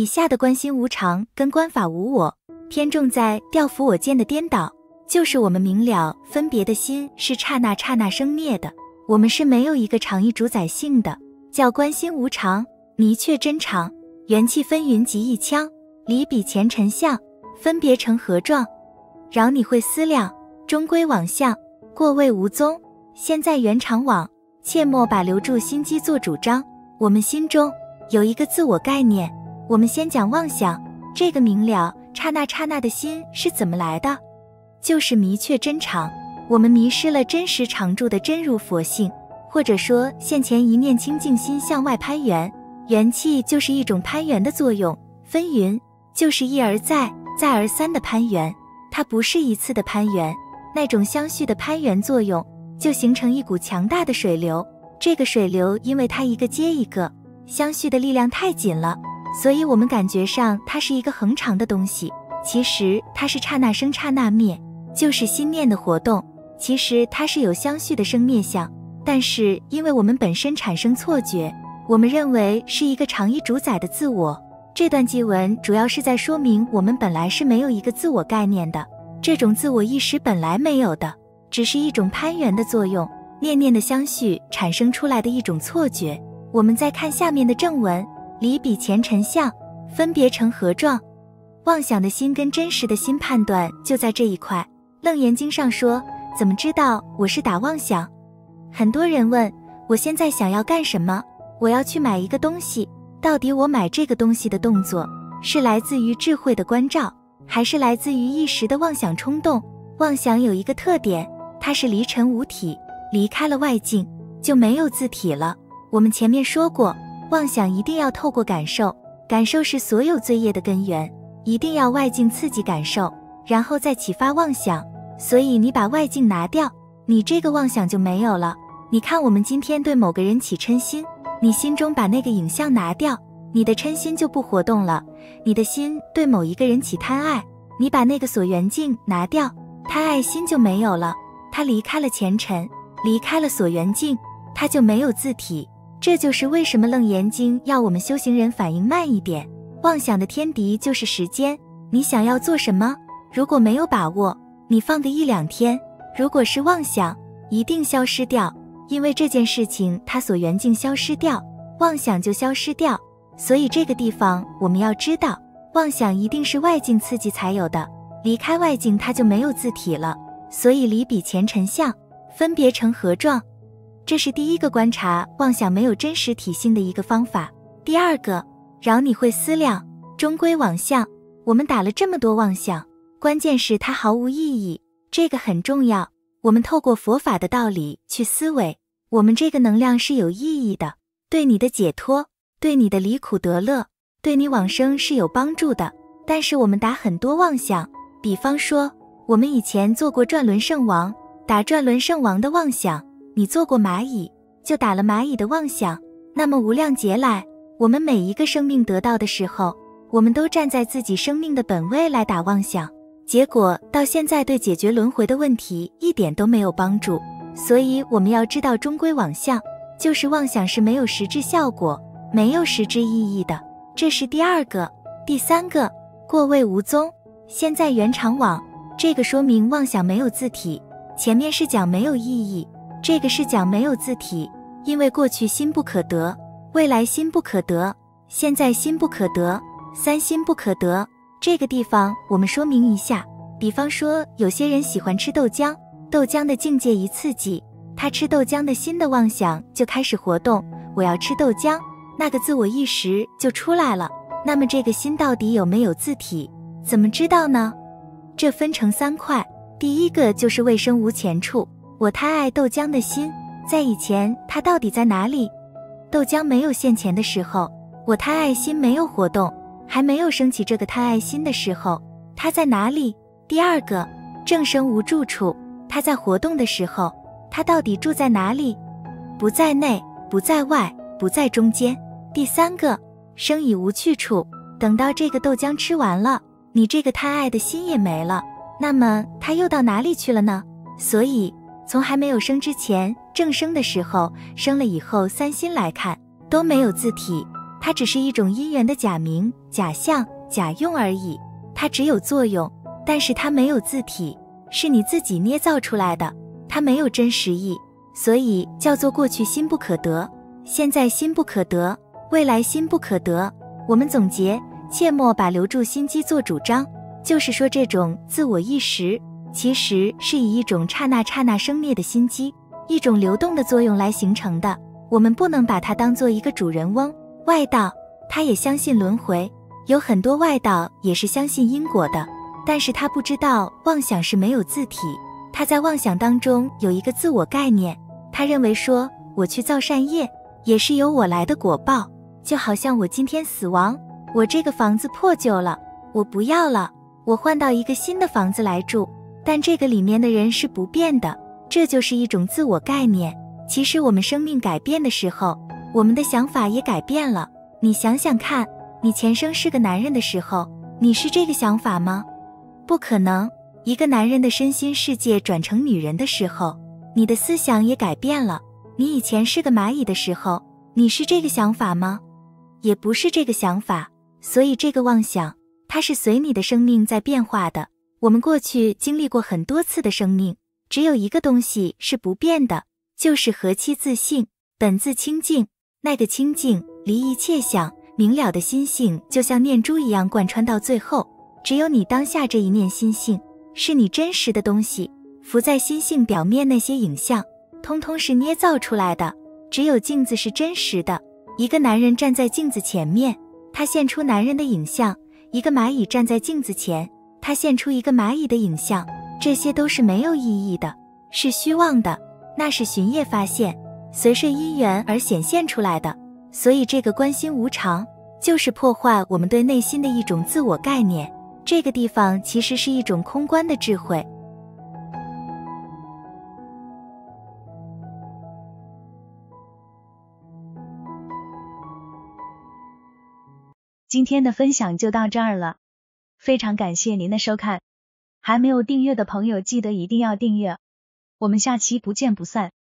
以下的观心无常跟观法无我，偏重在调伏我见的颠倒，就是我们明了分别的心是刹那刹那生灭的，我们是没有一个常义主宰性的，叫观心无常，迷却真常，元气分云集一腔，离彼前尘相，分别成何状？饶你会思量，终归往相，过未无踪。现在圆常往，切莫把留住心机做主张。我们心中有一个自我概念。我们先讲妄想，这个明了刹那刹那的心是怎么来的？就是迷却真常，我们迷失了真实常住的真如佛性，或者说现前一念清净心向外攀缘，元气就是一种攀缘的作用，分云就是一而再、再而三的攀缘，它不是一次的攀缘，那种相续的攀缘作用就形成一股强大的水流，这个水流因为它一个接一个，相续的力量太紧了。所以，我们感觉上它是一个恒长的东西，其实它是刹那生刹那灭，就是心念的活动。其实它是有相续的生灭相，但是因为我们本身产生错觉，我们认为是一个常一主宰的自我。这段记文主要是在说明，我们本来是没有一个自我概念的，这种自我意识本来没有的，只是一种攀缘的作用，念念的相续产生出来的一种错觉。我们再看下面的正文。离彼前尘相，分别成何状？妄想的心跟真实的心判断就在这一块。楞严经上说，怎么知道我是打妄想？很多人问，我现在想要干什么？我要去买一个东西，到底我买这个东西的动作是来自于智慧的关照，还是来自于一时的妄想冲动？妄想有一个特点，它是离尘无体，离开了外境就没有自体了。我们前面说过。妄想一定要透过感受，感受是所有罪业的根源，一定要外境刺激感受，然后再启发妄想。所以你把外境拿掉，你这个妄想就没有了。你看我们今天对某个人起嗔心，你心中把那个影像拿掉，你的嗔心就不活动了。你的心对某一个人起贪爱，你把那个所缘境拿掉，贪爱心就没有了，他离开了前尘，离开了所缘境，他就没有自体。这就是为什么《楞严经》要我们修行人反应慢一点。妄想的天敌就是时间。你想要做什么？如果没有把握，你放个一两天。如果是妄想，一定消失掉，因为这件事情它所缘境消失掉，妄想就消失掉。所以这个地方我们要知道，妄想一定是外境刺激才有的，离开外境它就没有自体了。所以离彼前尘相，分别成何状？这是第一个观察妄想没有真实体性的一个方法。第二个，饶你会思量，终归妄相。我们打了这么多妄想，关键是它毫无意义，这个很重要。我们透过佛法的道理去思维，我们这个能量是有意义的，对你的解脱，对你的离苦得乐，对你往生是有帮助的。但是我们打很多妄想，比方说，我们以前做过转轮圣王，打转轮圣王的妄想。你做过蚂蚁，就打了蚂蚁的妄想。那么无量劫来，我们每一个生命得到的时候，我们都站在自己生命的本位来打妄想，结果到现在对解决轮回的问题一点都没有帮助。所以我们要知道，终归妄想，就是妄想是没有实质效果、没有实质意义的。这是第二个，第三个，过位无踪。现在圆场往，这个说明妄想没有字体。前面是讲没有意义。这个是讲没有字体，因为过去心不可得，未来心不可得，现在心不可得，三心不可得。这个地方我们说明一下，比方说有些人喜欢吃豆浆，豆浆的境界一刺激，他吃豆浆的心的妄想就开始活动，我要吃豆浆，那个自我意识就出来了。那么这个心到底有没有字体？怎么知道呢？这分成三块，第一个就是未生无前处。我太爱豆浆的心，在以前它到底在哪里？豆浆没有现钱的时候，我太爱心没有活动，还没有升起这个太爱心的时候，它在哪里？第二个，正生无住处，它在活动的时候，它到底住在哪里？不在内，不在外，不在中间。第三个，生已无去处，等到这个豆浆吃完了，你这个贪爱的心也没了，那么它又到哪里去了呢？所以。从还没有生之前，正生的时候，生了以后，三心来看都没有字体，它只是一种因缘的假名、假象、假用而已。它只有作用，但是它没有字体，是你自己捏造出来的，它没有真实意，所以叫做过去心不可得，现在心不可得，未来心不可得。我们总结，切莫把留住心机做主张，就是说这种自我意识，其实是以一种刹那刹那生灭的心机，一种流动的作用来形成的。我们不能把它当做一个主人翁。外道，他也相信轮回，有很多外道也是相信因果的，但是他不知道妄想是没有字体，他在妄想当中有一个自我概念，他认为说我去造善业，也是由我来的果报。就好像我今天死亡，我这个房子破旧了，我不要了，我换到一个新的房子来住，但这个里面的人是不变的，这就是一种自我概念。其实我们生命改变的时候，我们的想法也改变了。你想想看，你前生是个男人的时候，你是这个想法吗？不可能。一个男人的身心世界转成女人的时候，你的思想也改变了。你以前是个蚂蚁的时候，你是这个想法吗？也不是这个想法，所以这个妄想，它是随你的生命在变化的。我们过去经历过很多次的生命，只有一个东西是不变的，就是和气自性，本自清净。那个清净离一切想明了的心性，就像念珠一样贯穿到最后。只有你当下这一念心性，是你真实的东西。浮在心性表面那些影像，通通是捏造出来的。只有镜子是真实的。一个男人站在镜子前面，他现出男人的影像；一个蚂蚁站在镜子前，他现出一个蚂蚁的影像。这些都是没有意义的，是虚妄的，那是寻夜发现，随顺因缘而显现出来的。所以，这个关心无常，就是破坏我们对内心的一种自我概念。这个地方其实是一种空观的智慧。今天的分享就到这儿了，非常感谢您的收看，还没有订阅的朋友记得一定要订阅，我们下期不见不散。